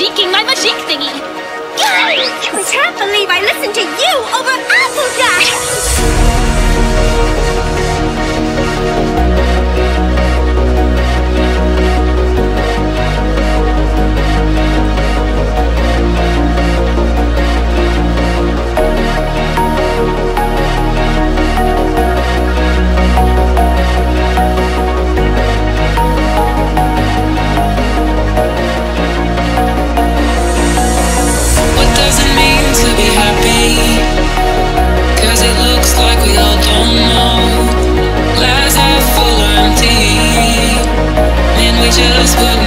magiquing my magic thingy. I can't believe I listened to you over Applejack! just put